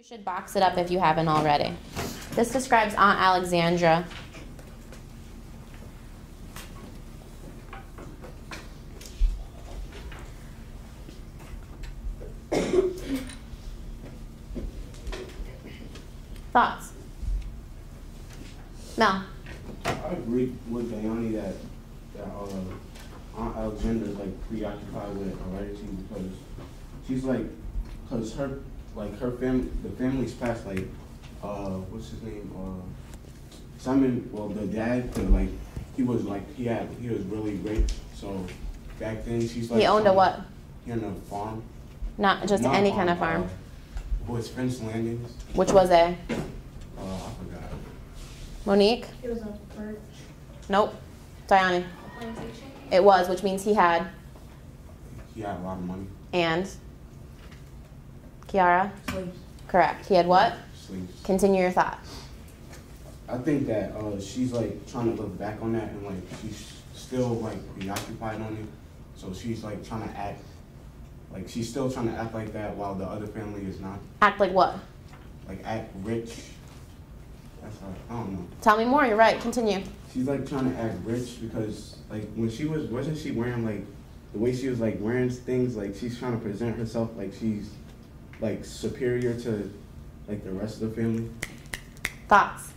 You should box it up if you haven't already. This describes Aunt Alexandra. Thoughts? Mel. I agree with Dayani that, that, uh, Aunt Alexandra is like preoccupied with heredity because she's like, cause her, like her fam, the family's past like, uh, what's his name, uh, Simon, well, the dad, the, like, he was like, he had, he was really rich, so back then she's like. He owned a what? He owned a farm. Not just Not any kind of farm. uh, Was Finch's Landing, Which was a uh, I forgot. Monique? It was a birch Nope. Diana. plantation. It was, which means he had. He had a lot of money, And? Kiara? Correct. He had what? Continue your thought. I think that uh, she's like trying to look back on that and like she's still like preoccupied on it. So she's like trying to act like she's still trying to act like that while the other family is not. Act like what? Like act rich. That's how, I don't know. Tell me more. You're right. Continue. She's like trying to act rich because like when she was wasn't she wearing like the way she was like wearing things like she's trying to present herself like she's like superior to like the rest of the family. Thoughts?